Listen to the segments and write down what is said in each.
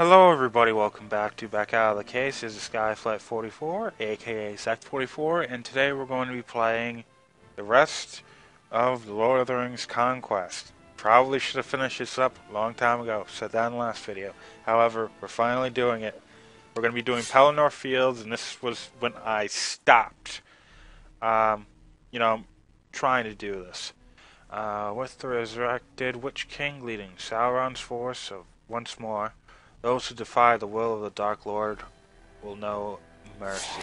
Hello everybody, welcome back to Back Out of the Case. This is Skyflight 44, aka Zeckt 44, and today we're going to be playing the rest of the Lord of the Rings Conquest. Probably should have finished this up a long time ago, said that in the last video. However, we're finally doing it. We're going to be doing Pelennor Fields, and this was when I stopped, um, you know, trying to do this. Uh, with the resurrected Witch King leading Sauron's force of once more, those who defy the will of the Dark Lord will know mercy.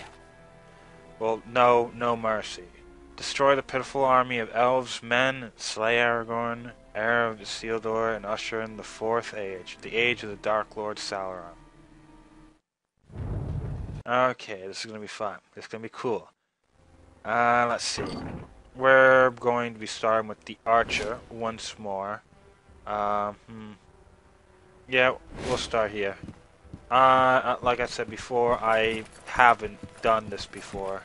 Will know no mercy. Destroy the pitiful army of elves, men, slay Aragorn, heir of Isildur, and usher in the fourth age, the age of the Dark Lord Sauron. Okay, this is gonna be fun. This is gonna be cool. Uh, let's see. We're going to be starting with the Archer once more. Um, hmm. Yeah, we'll start here. Uh, like I said before, I haven't done this before.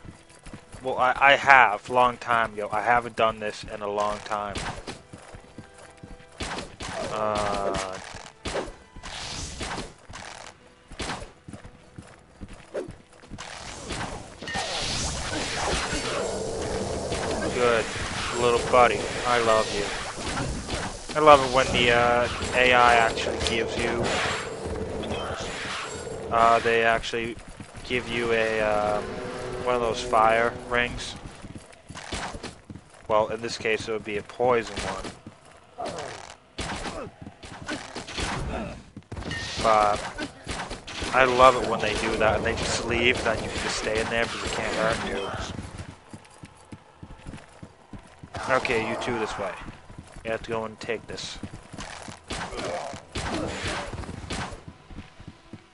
Well, I, I have, long time ago. I haven't done this in a long time. Uh, good little buddy. I love you. I love it when the uh, AI actually gives you. Uh, they actually give you a um, one of those fire rings. Well, in this case, it would be a poison one. But I love it when they do that and they just leave, then you can just stay in there because it can't hurt you. Okay, you two this way. You have to go and take this.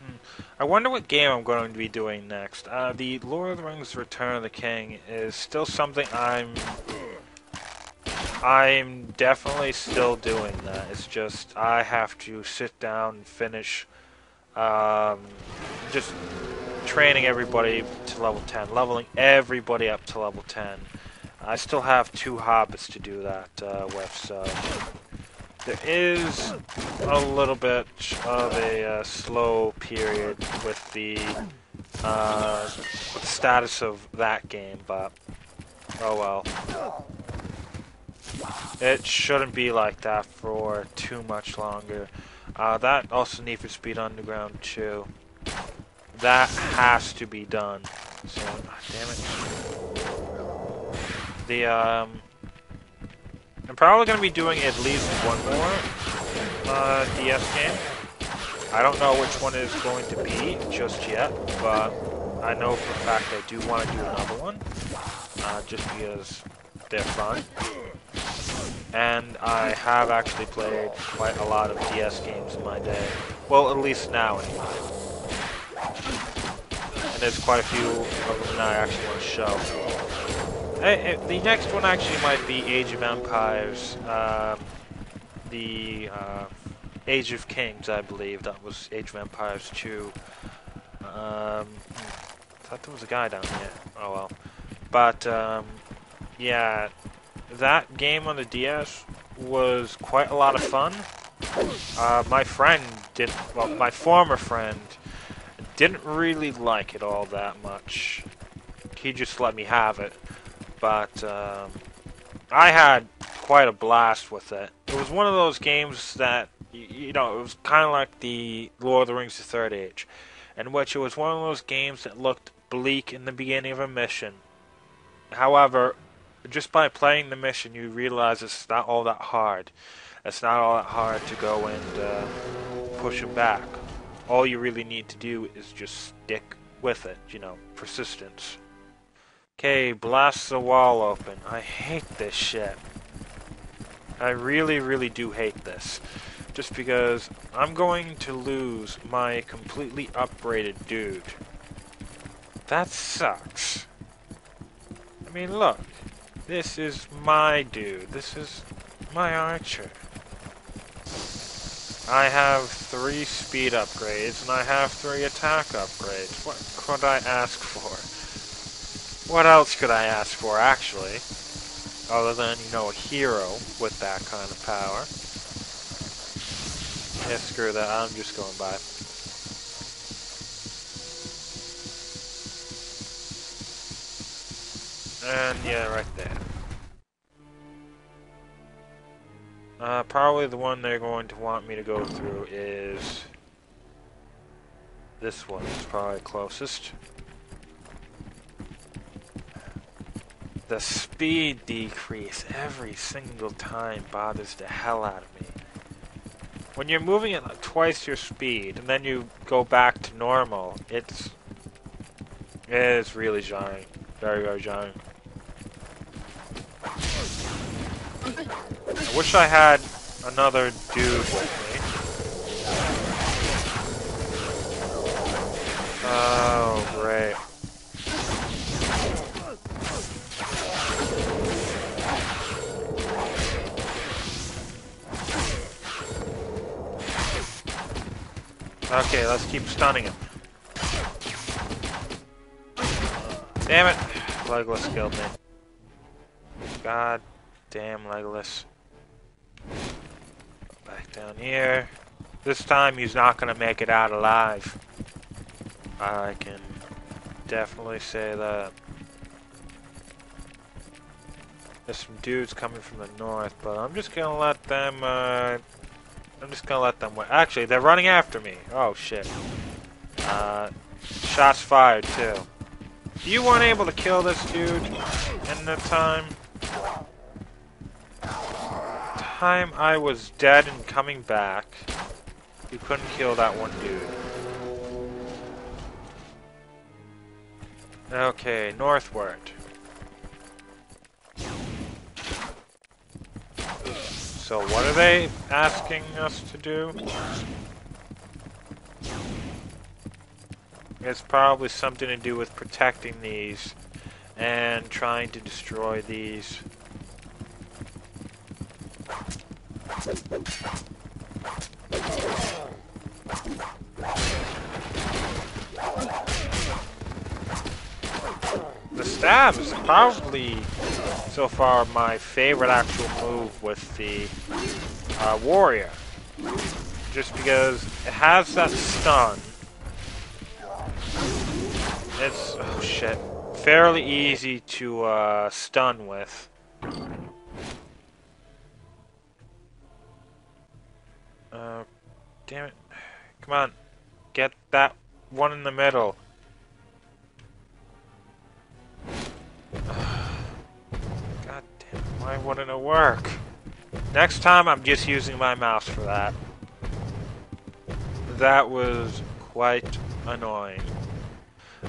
Hmm. I wonder what game I'm going to be doing next. Uh, the Lord of the Rings Return of the King is still something I'm... I'm definitely still doing that. It's just I have to sit down and finish um, just training everybody to level 10, leveling everybody up to level 10. I still have two hobbits to do that uh, with, so there is a little bit of a uh, slow period with the, uh, status of that game, but oh well. It shouldn't be like that for too much longer. Uh, that also Need for Speed Underground 2. That has to be done. So, damn it the, um... I'm probably going to be doing at least one more uh, DS game. I don't know which one is going to be just yet, but I know for a fact I do want to do another one, uh, just because they're fun. And I have actually played quite a lot of DS games in my day. Well, at least now anyway. And there's quite a few of them that I actually want to show. The next one actually might be Age of Empires. Um, the uh, Age of Kings, I believe. That was Age of Empires 2. Um, I thought there was a guy down here. Oh well. But, um, yeah, that game on the DS was quite a lot of fun. Uh, my friend did, well, my former friend didn't really like it all that much. He just let me have it but um, I had quite a blast with it. It was one of those games that, you know, it was kind of like the Lord of the Rings The Third Age, in which it was one of those games that looked bleak in the beginning of a mission. However, just by playing the mission, you realize it's not all that hard. It's not all that hard to go and uh, push them back. All you really need to do is just stick with it, you know, persistence. Okay, blast the wall open. I hate this shit. I really, really do hate this. Just because I'm going to lose my completely upgraded dude. That sucks. I mean, look. This is my dude. This is my archer. I have three speed upgrades, and I have three attack upgrades. What could I ask for? What else could I ask for, actually? Other than, you know, a hero with that kind of power. Yeah, screw that. I'm just going by. And yeah, right there. Uh, probably the one they're going to want me to go through is... This one is probably closest. The speed decrease every single time bothers the hell out of me. When you're moving at twice your speed and then you go back to normal, it's it's really jarring. Very, very jarring. I wish I had another dude with me. Oh, great. Okay, let's keep stunning him. Damn it! Legolas killed me. God damn Legolas. Back down here. This time he's not gonna make it out alive. I can definitely say that. There's some dudes coming from the north, but I'm just gonna let them, uh, I'm just gonna let them win. Actually, they're running after me. Oh, shit. Uh, shots fired, too. You weren't able to kill this dude in the time. Time I was dead and coming back, you couldn't kill that one dude. Okay, northward. So what are they asking us to do? It's probably something to do with protecting these and trying to destroy these. The stab is probably so far my favorite actual move with the uh, warrior. Just because it has that stun it's, oh shit, fairly easy to uh, stun with. Uh, damn it. Come on. Get that one in the middle. Why wouldn't it work? Next time I'm just using my mouse for that. That was quite annoying.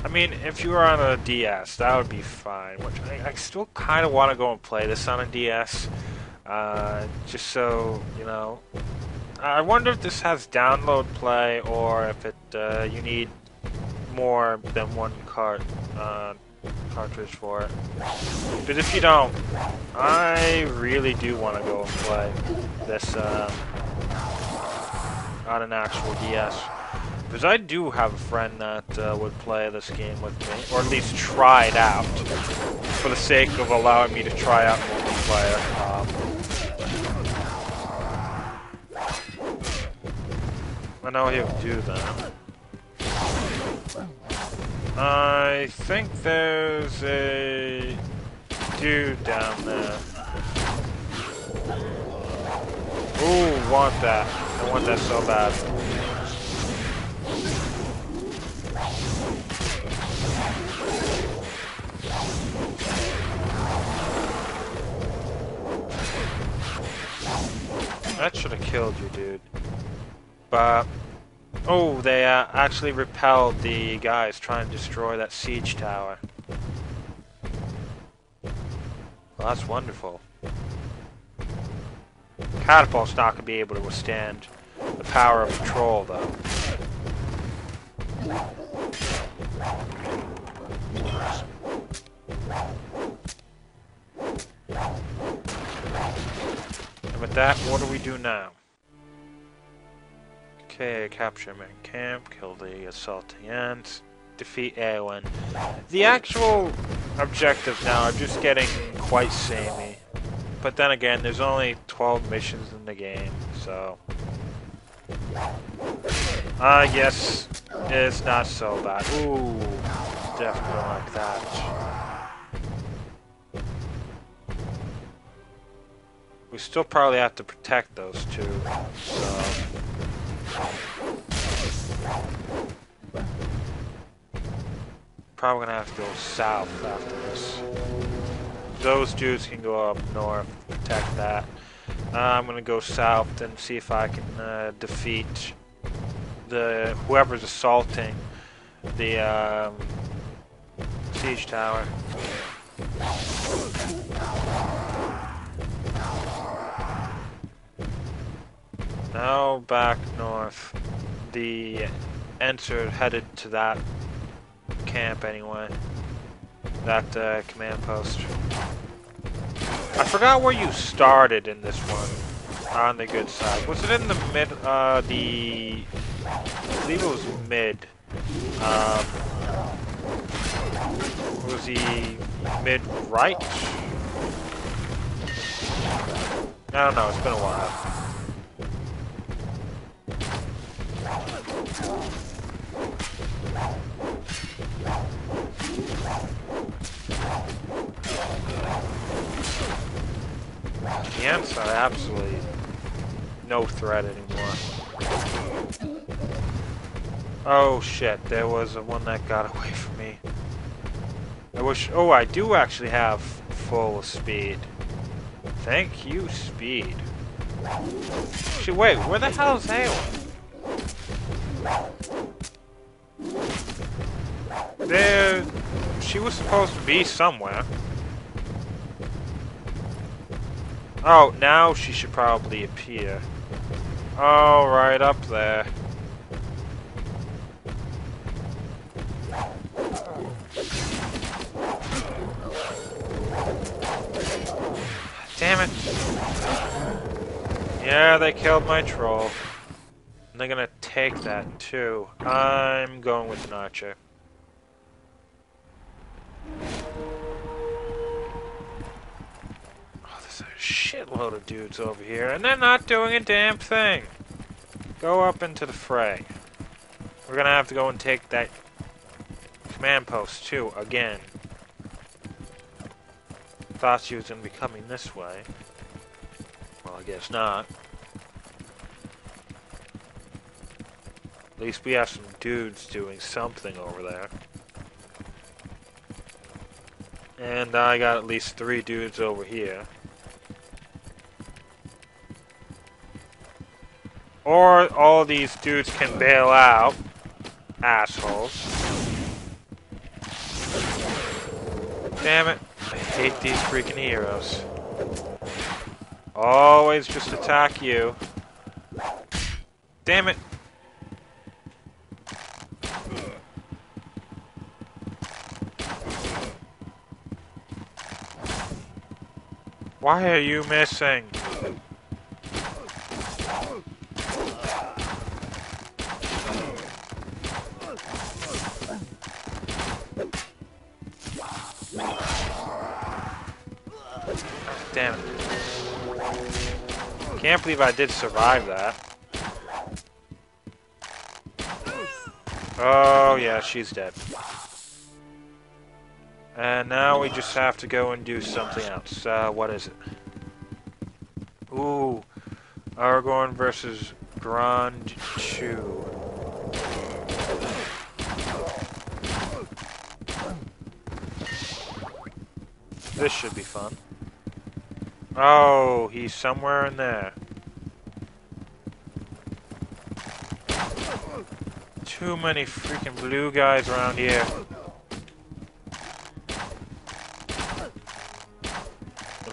I mean, if you were on a DS, that would be fine. Which I, I still kind of want to go and play this on a DS, uh, just so you know. I wonder if this has download play or if it uh, you need more than one cart uh, cartridge for it. But if you don't, I really do want to go and play this um, on an actual DS. Because I do have a friend that uh, would play this game with me, or at least try it out, for the sake of allowing me to try out multiplayer. Um, I know he'll do that. I think there's a dude down there. Ooh, want that. I want that so bad. That should have killed you, dude. But... Oh, they uh, actually repelled the guys trying to destroy that siege tower. Well, that's wonderful. Catapult's not going to be able to withstand the power of patrol, though. And with that, what do we do now? Okay, capture him camp, kill the assaulting Ents, defeat Éowyn. The actual objective now are just getting quite samey. But then again, there's only 12 missions in the game, so... Ah, I uh, guess it's not so bad. Ooh, definitely like that. We still probably have to protect those two, so... Probably gonna have to go south after this. Those dudes can go up north, protect that. Uh, I'm gonna go south and see if I can uh, defeat the whoever's assaulting the um, siege tower. Now back north. The enter headed to that camp anyway. That uh, command post. I forgot where you started in this one. On the good side. Was it in the mid, uh, the... I believe it was mid. Um, was he mid right? I don't know, it's been a while. The Ents are absolutely no threat anymore. Oh shit, there was a one that got away from me. I wish... Oh, I do actually have full speed. Thank you, speed. Actually, wait, where the hell is Halo? There... She was supposed to be somewhere. Oh, now she should probably appear. Oh, right up there. Damn it. Yeah, they killed my troll. They're gonna take that too. I'm going with an archer. Oh, there's a shitload of dudes over here, and they're not doing a damn thing. Go up into the fray. We're gonna have to go and take that command post, too, again. Thought she was gonna be coming this way. Well, I guess not. At least we have some dudes doing something over there. And I got at least three dudes over here. Or all these dudes can bail out. Assholes. Damn it. I hate these freaking heroes. Always just attack you. Damn it. Why are you missing? Damn it. Can't believe I did survive that. Oh, yeah, she's dead. And now we just have to go and do something else. Uh, what is it? Ooh. Aragorn versus Grond Chew. This should be fun. Oh, he's somewhere in there. Too many freaking blue guys around here.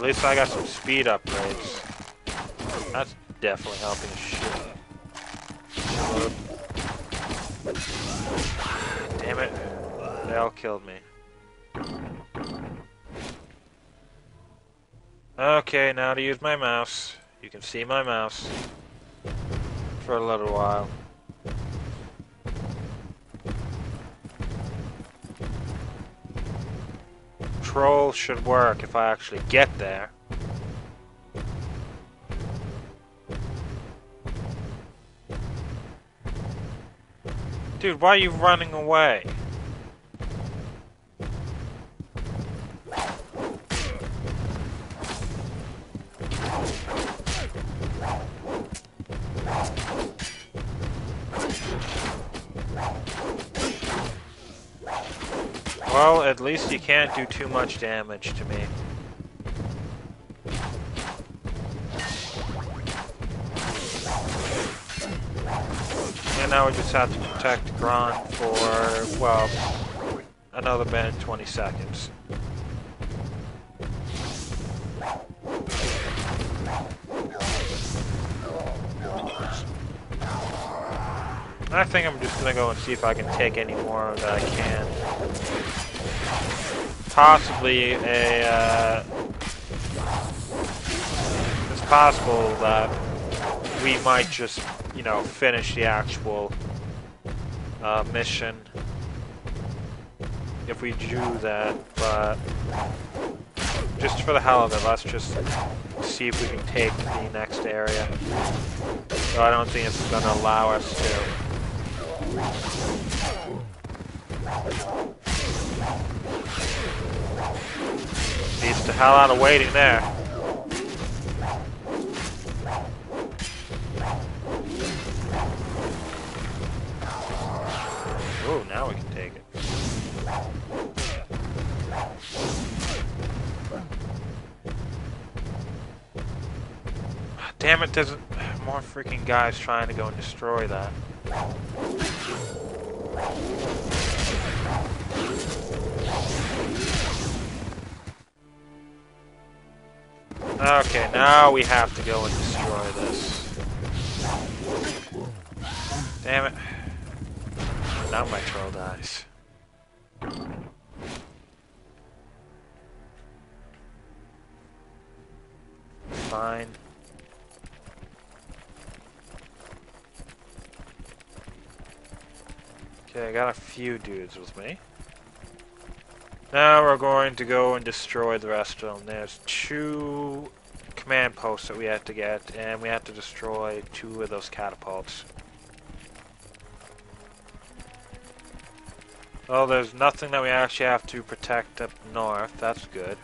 Least I got some speed upgrades. That's definitely helping shit. Damn it. They all killed me. Okay, now to use my mouse. You can see my mouse for a little while. Should work if I actually get there. Dude, why are you running away? Well, you can't do too much damage to me. And now we just have to protect Grond for, well, another minute 20 seconds. I think I'm just gonna go and see if I can take any more that I can. Possibly a, uh, it's possible that we might just, you know, finish the actual uh, mission if we do that, but just for the hell of it, let's just see if we can take the next area. So I don't think it's going to allow us to. Beats the hell out of waiting there. Oh, now we can take it. Ah, damn it, there's more freaking guys trying to go and destroy that. Okay, now we have to go and destroy this. Damn it. Now my troll dies. Fine. Okay, I got a few dudes with me. Now we're going to go and destroy the rest of them. There's two command posts that we have to get, and we have to destroy two of those catapults. Well, there's nothing that we actually have to protect up north. That's good.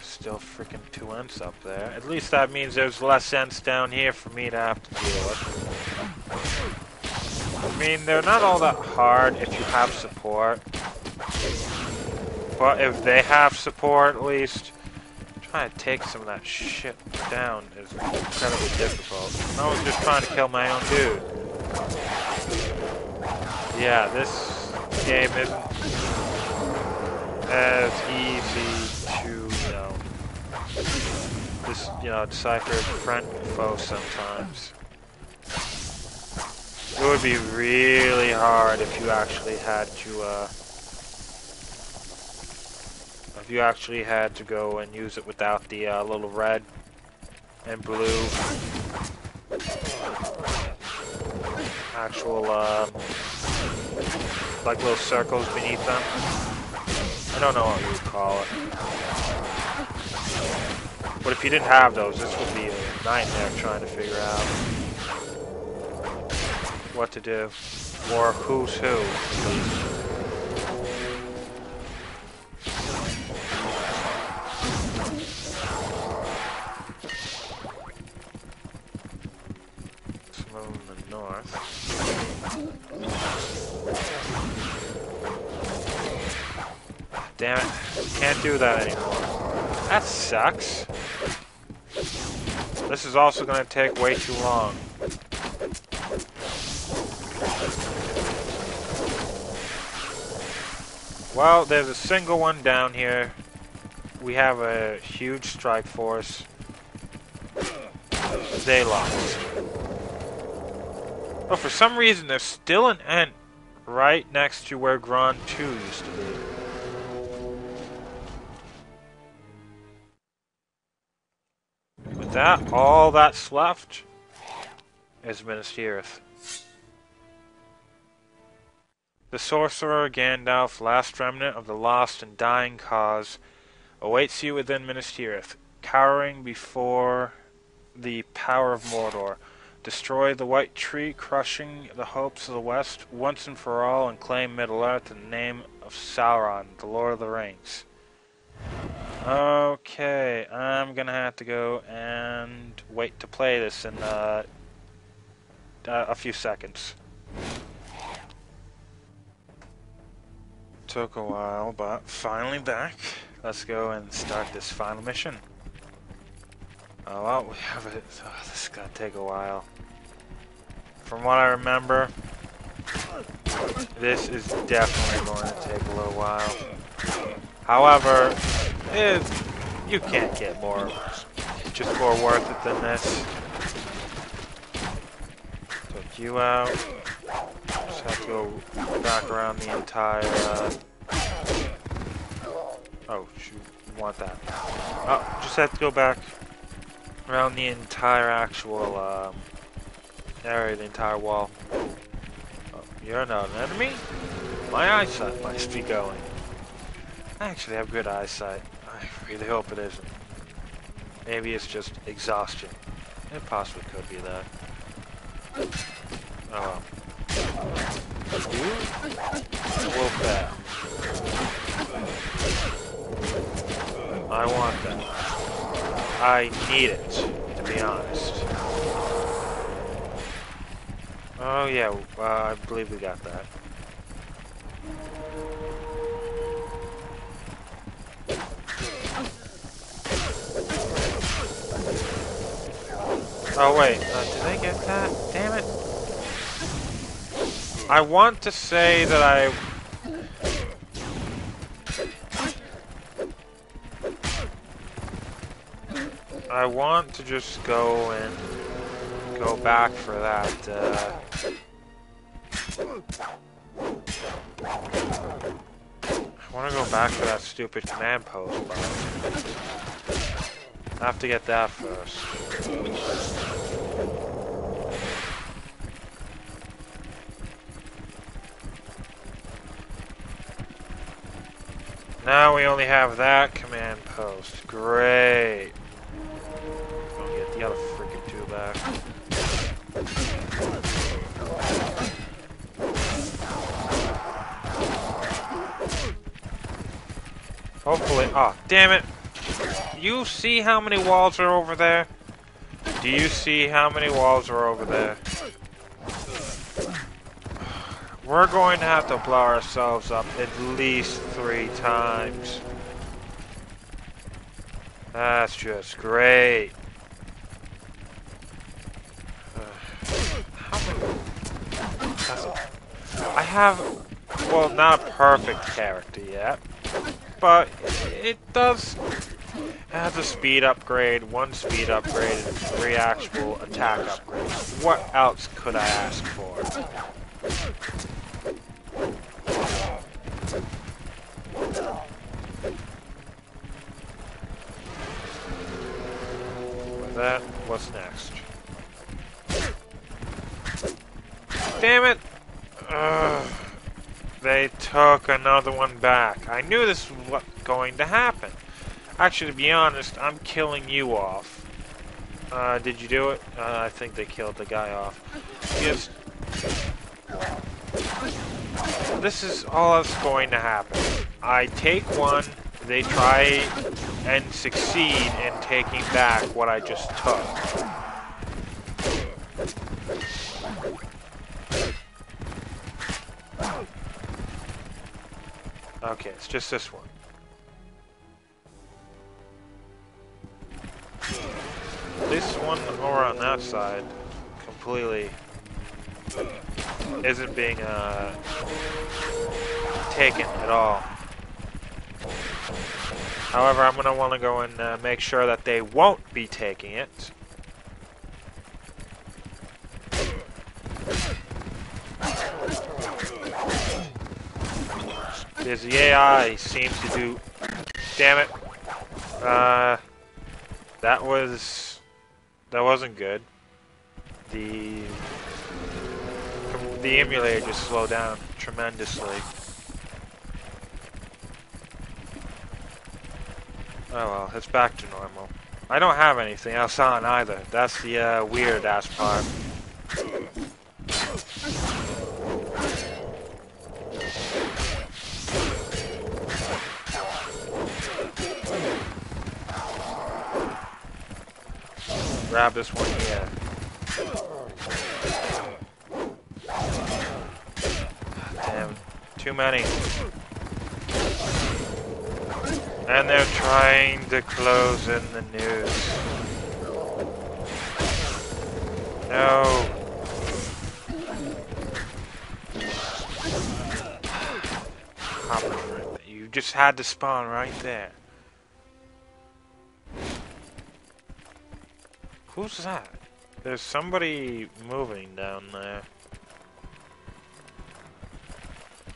Still up there. At least that means there's less Ents down here for me to have to deal with. I mean, they're not all that hard if you have support. But if they have support, at least, trying to take some of that shit down is incredibly difficult. I was just trying to kill my own dude. Yeah, this game isn't as easy to, know, just, you know, decipher friend and foe sometimes. It would be really hard if you actually had to, uh, if you actually had to go and use it without the uh, little red and blue actual, um, like little circles beneath them. I don't know what you would call it. But if you didn't have those, this would be a nightmare trying to figure out what to do. Or who's who, in the north. Damn it. Can't do that anymore. That sucks. This is also going to take way too long. Well, there's a single one down here. We have a huge strike force. They lost. But for some reason, there's still an Ent right next to where Grond 2 used to be. That, all that's left is Minas Tirith. The sorcerer Gandalf, last remnant of the lost and dying cause, awaits you within Minas Tirith, cowering before the power of Mordor. Destroy the White Tree, crushing the hopes of the West once and for all, and claim Middle-earth in the name of Sauron, the Lord of the Rings. Okay, I'm gonna have to go and wait to play this in uh, uh, a few seconds. Took a while, but finally back. Let's go and start this final mission. Oh, well, we have it. Oh, this is gonna take a while. From what I remember, this is definitely going to take a little while. However, it, you can't get more, just more worth it than this. Took you out. Just have to go back around the entire. Uh, oh, shoot, want that? Oh, just have to go back around the entire actual um, area, the entire wall. Oh, you're not an enemy? My eyesight must be going. I actually have good eyesight. I really hope it isn't. Maybe it's just exhaustion. It possibly could be that. Oh? Wolf bear. I want that. I need it, to be honest. Oh yeah, uh, I believe we got that. Oh wait, uh, did I get that? Damn it. I want to say that I... I want to just go and go back for that. Uh... I want to go back for that stupid command post, I have to get that first. Now we only have that command post. Great. Get the other freaking two back. Hopefully. Oh, damn it. You see how many walls are over there? Do you see how many walls are over there? We're going to have to blow ourselves up at least three times. That's just great. I have, well, not a perfect character yet, but it does have a speed upgrade, one speed upgrade, and three actual attack upgrades. What else could I ask for? that, what's next? Damn it! Ugh. They took another one back. I knew this was going to happen. Actually, to be honest, I'm killing you off. Uh, did you do it? Uh, I think they killed the guy off. Just... This is all that's going to happen. I take one, they try and succeed in taking back what I just took. Okay, it's just this one. One over on that side completely isn't being uh, taken at all. However, I'm going to want to go and uh, make sure that they won't be taking it. Because the AI seems to do... Damn it. Uh, that was... That wasn't good. The... The emulator just slowed down tremendously. Oh well, it's back to normal. I don't have anything else on either. That's the uh, weird ass part. Grab this one here. Damn, too many. And they're trying to close in the news. No. You just had to spawn right there. Who's that? There's somebody moving down there.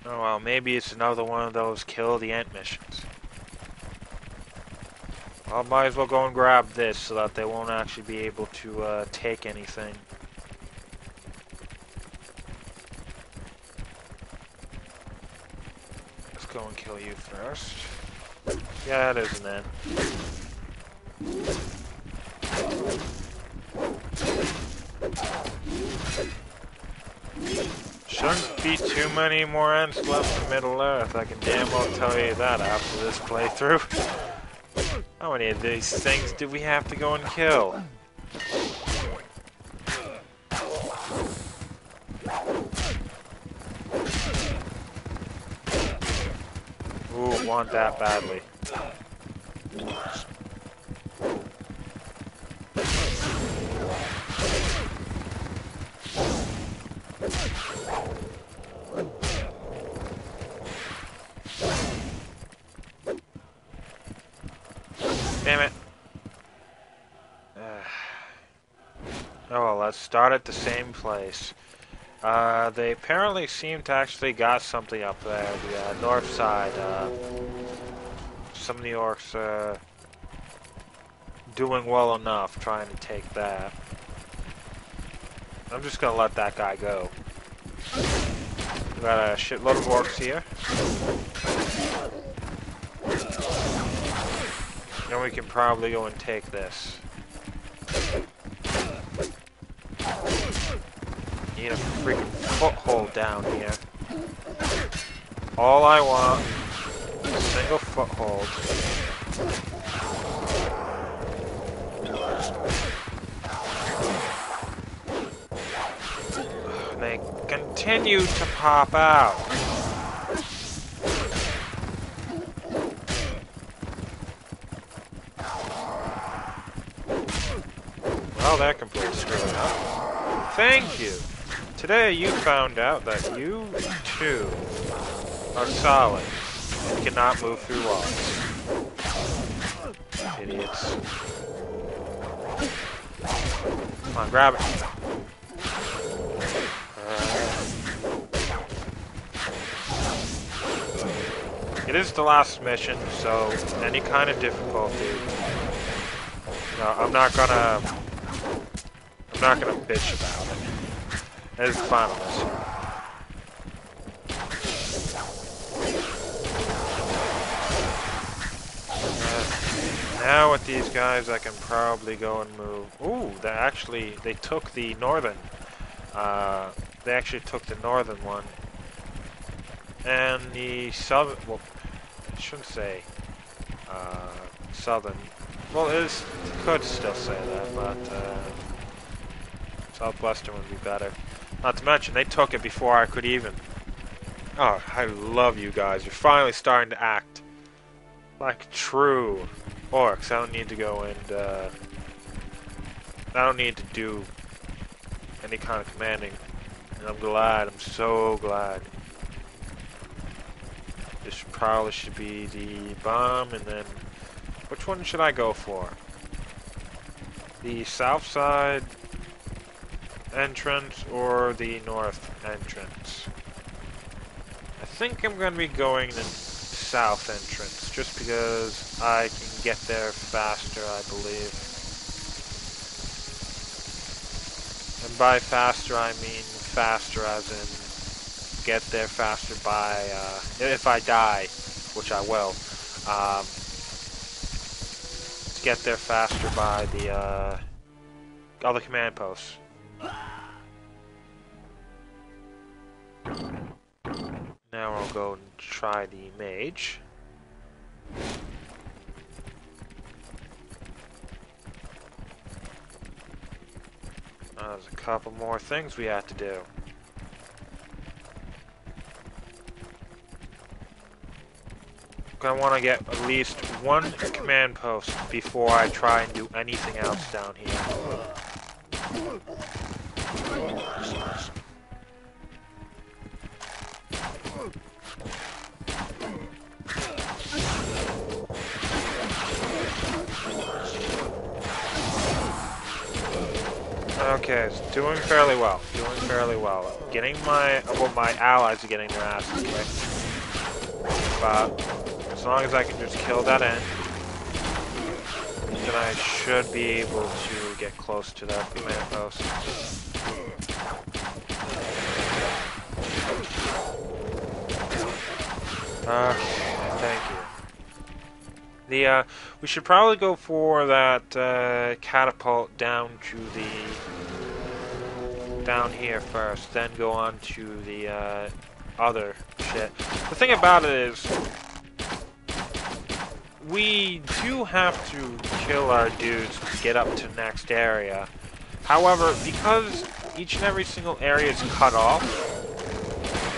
Oh well, maybe it's another one of those kill the Ent missions. I might as well go and grab this so that they won't actually be able to uh, take anything. Let's go and kill you first. Yeah, it is an Shouldn't too many more Ents left in Middle Earth, I can damn well tell you that after this playthrough. How many of these things do we have to go and kill? Ooh, want that badly. Damn it. Uh, oh well, let's start at the same place. Uh, they apparently seem to actually got something up there, the uh, north side. Uh, some of the orcs uh, doing well enough trying to take that. I'm just gonna let that guy go. Got a shitload of orcs here. Then we can probably go and take this. Need a freaking foothold down here. All I want is a single foothold. they continue to pop out. Well, that completely screwed up. Thank you. Today you found out that you, too, are solid and cannot move through walls. Idiots. Come on, grab it. Uh, it is the last mission, so any kind of difficulty. No, I'm not gonna I'm not gonna bitch about it. It's fine uh, now with these guys, I can probably go and move. Ooh, they actually they took the northern. Uh, they actually took the northern one, and the southern. Well, I shouldn't say uh, southern. Well, it is, could still say that, but. Uh, Southwestern would be better. Not to mention, they took it before I could even. Oh, I love you guys. You're finally starting to act like true orcs. I don't need to go and, uh, I don't need to do any kind of commanding. And I'm glad. I'm so glad. This probably should be the bomb, and then... Which one should I go for? The south side entrance or the north entrance. I think I'm going to be going the south entrance, just because I can get there faster, I believe. And by faster, I mean faster as in get there faster by, uh, if I die, which I will, um, get there faster by the, uh, other command posts. Now I'll go and try the mage. Ah, there's a couple more things we have to do. I want to get at least one command post before I try and do anything else down here. Okay, it's doing fairly well. Doing fairly well. Getting my, well, my allies are getting their asses kicked. But as long as I can just kill that Ent, then I should be able to get close to that command post. Uh, thank you. The uh, we should probably go for that uh, catapult down to the down here first, then go on to the uh, other shit. The thing about it is, we do have to kill our dudes to get up to next area. However, because each and every single area is cut off,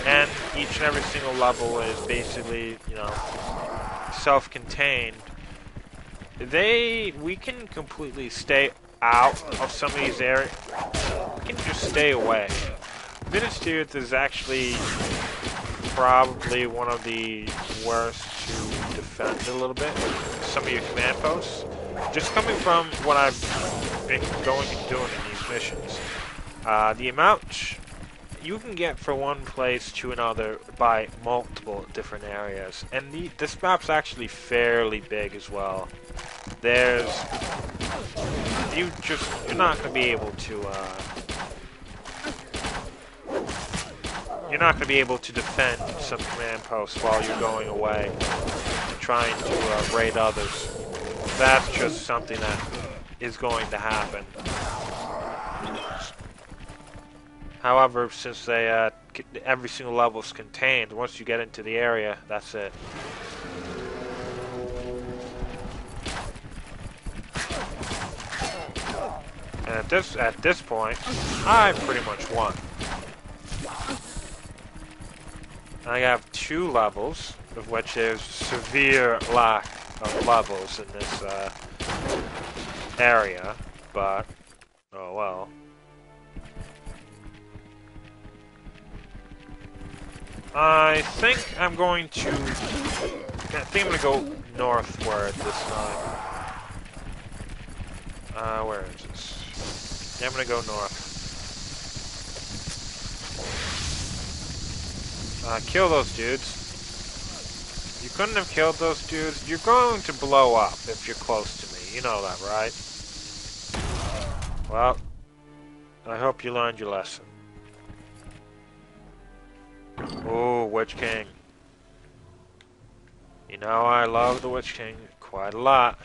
and each and every single level is basically, you know, self-contained, they we can completely stay out of some of these areas. We can just stay away. Minas Tirith is actually probably one of the worst to defend a little bit. Some of your command posts. Just coming from what I've been going and doing in these missions. Uh, the amount you can get from one place to another by multiple different areas. And the, this map's actually fairly big as well. There's... You just... You're not going to be able to, uh... You're not going to be able to defend some command posts while you're going away trying to uh, raid others. That's just something that is going to happen. However, since they uh, every single level is contained, once you get into the area, that's it. And at this at this point, I pretty much won. I have two levels, of which there's severe lack of levels in this uh, area, but oh well. I think I'm going to... I think I'm going to go northward this time. Uh, where is this? Yeah, I'm going to go north. Uh, kill those dudes. You couldn't have killed those dudes. You're going to blow up if you're close to me. You know that, right? Well, I hope you learned your lesson. Oh, Witch King. You know I love the Witch King quite a lot.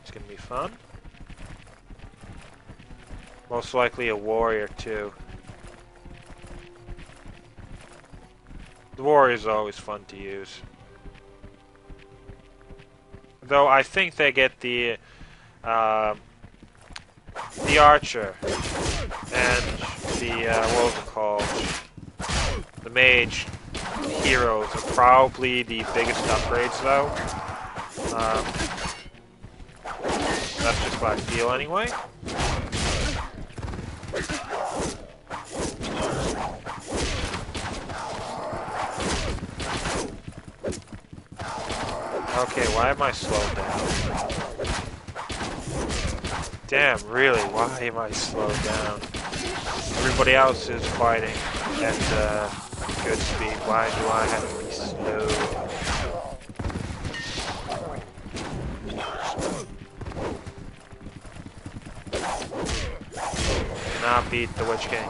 It's gonna be fun. Most likely a warrior too. The warrior is always fun to use. Though I think they get the uh, the archer and the, uh, what was it called? The mage heroes are probably the biggest upgrades though. Um, that's just I feel anyway. Okay, why am I slowed down? Damn, really, why am I slowed down? Everybody else is fighting at uh, good speed. Why do I have to be slow? Cannot beat the Witch King.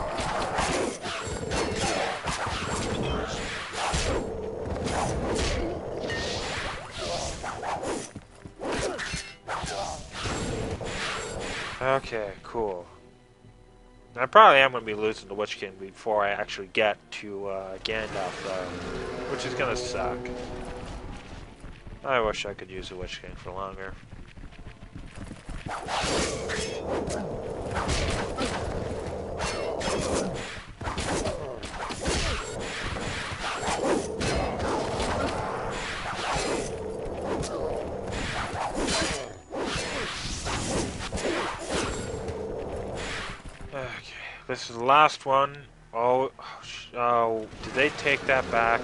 Okay, cool. I probably am going to be losing the Witch King before I actually get to uh, Gandalf, though, which is going to suck. I wish I could use the Witch King for longer. This is the last one. Oh, oh, did they take that back?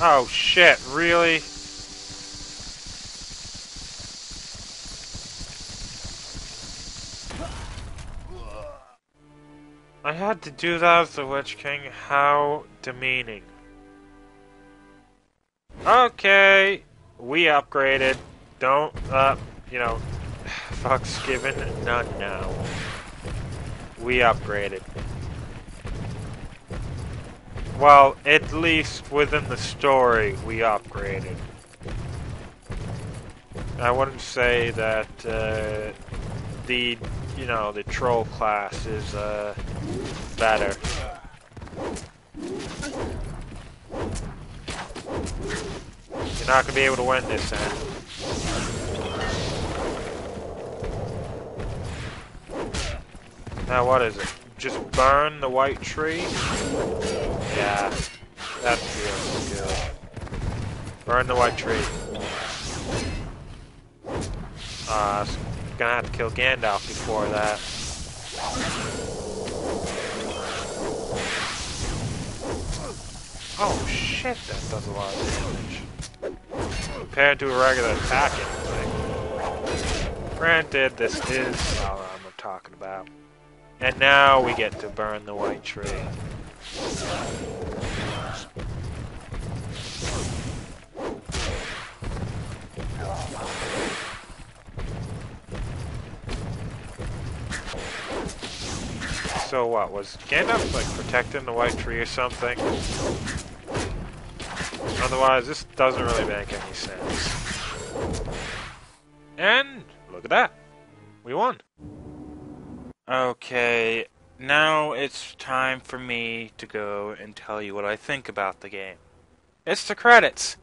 Oh shit, really? I had to do that as the Witch King. How demeaning. Okay, we upgraded. Don't, uh, you know, fucks given, none now. We upgraded. Well, at least within the story, we upgraded. I wouldn't say that uh, the, you know, the troll class is uh, better. You're not gonna be able to win this, then. Now what is it? Just burn the white tree? Yeah, that feels good. Burn the white tree. Uh, gonna have to kill Gandalf before that. Oh shit, that does a lot of damage. Compared to a regular attacking thing. Granted, this is what I'm talking about. And now we get to burn the white tree. So what, was Gandalf like protecting the white tree or something? Otherwise, this doesn't really make any sense. And look at that. We won. Okay, now it's time for me to go and tell you what I think about the game. It's the credits.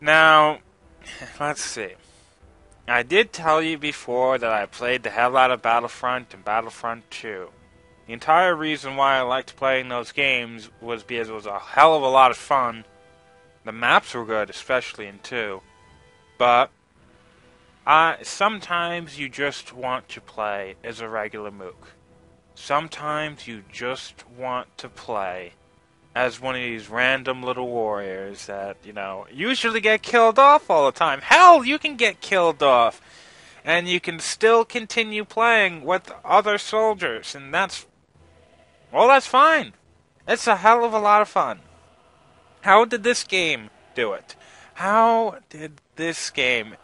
Now, let's see. I did tell you before that I played the hell out of Battlefront and Battlefront 2. The entire reason why I liked playing those games was because it was a hell of a lot of fun. The maps were good, especially in 2. But uh, sometimes you just want to play as a regular mook. Sometimes you just want to play as one of these random little warriors that, you know, usually get killed off all the time. Hell, you can get killed off. And you can still continue playing with other soldiers, and that's. Well, that's fine. It's a hell of a lot of fun. How did this game do it? How did this game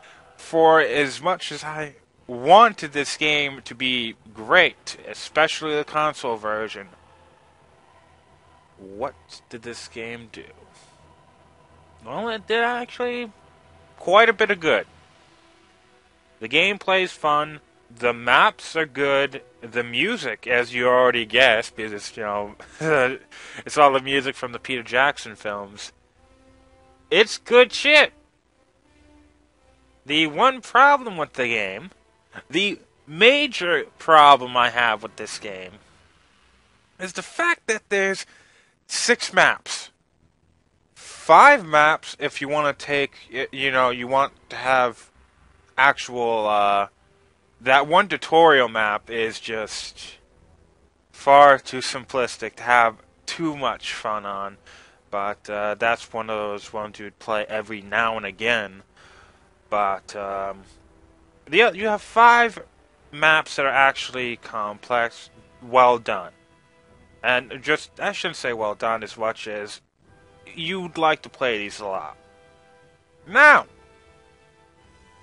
for as much as I wanted this game to be great, especially the console version, what did this game do? Well, it did actually quite a bit of good. The gameplay is fun. The maps are good. The music, as you already guessed, because it's you know, it's all the music from the Peter Jackson films. It's good shit. The one problem with the game, the major problem I have with this game, is the fact that there's six maps. Five maps if you want to take, you know, you want to have actual, uh, that one tutorial map is just far too simplistic to have too much fun on. But uh, that's one of those ones you'd play every now and again but um, the, you have five maps that are actually complex, well done. And just, I shouldn't say well done as much as you'd like to play these a lot. Now,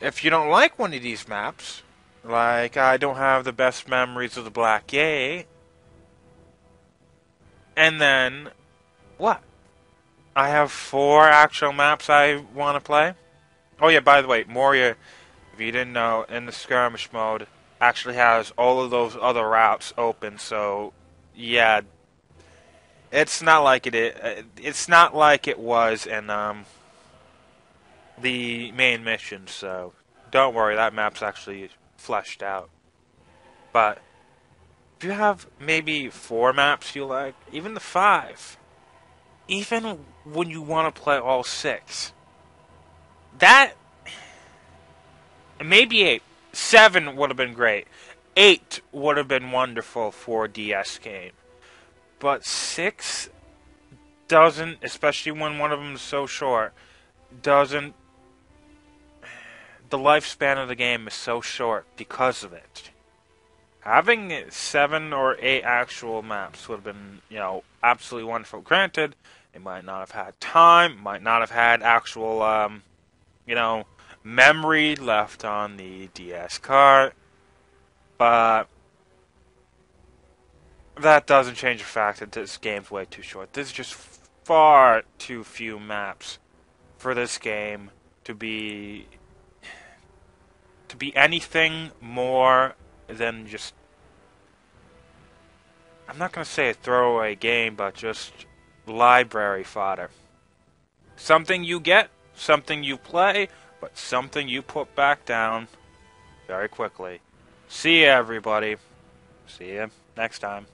if you don't like one of these maps, like I don't have the best memories of the Black Gate, and then what? I have four actual maps I want to play. Oh yeah, by the way, Moria, if you didn't know, in the skirmish mode, actually has all of those other routes open. So, yeah, it's not like it. It's not like it was in um, the main mission, so don't worry, that map's actually fleshed out. But if you have maybe four maps you like, even the five, even when you want to play all six, that maybe eight, seven would have been great. Eight would have been wonderful for a DS game, but six doesn't, especially when one of them is so short, doesn't. The lifespan of the game is so short because of it. Having seven or eight actual maps would have been, you know, absolutely wonderful. Granted, they might not have had time, might not have had actual, um, you know, memory left on the DS card, but that doesn't change the fact that this game's way too short. This is just far too few maps for this game to be to be anything more than just I'm not going to say a throwaway game, but just library fodder. Something you get, something you play, but something you put back down very quickly. See you, everybody. See you next time.